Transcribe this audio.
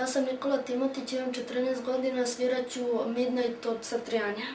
Ja sam Nikola Timotić, imam 14 godina, svirat ću Midnight od Satrijanja.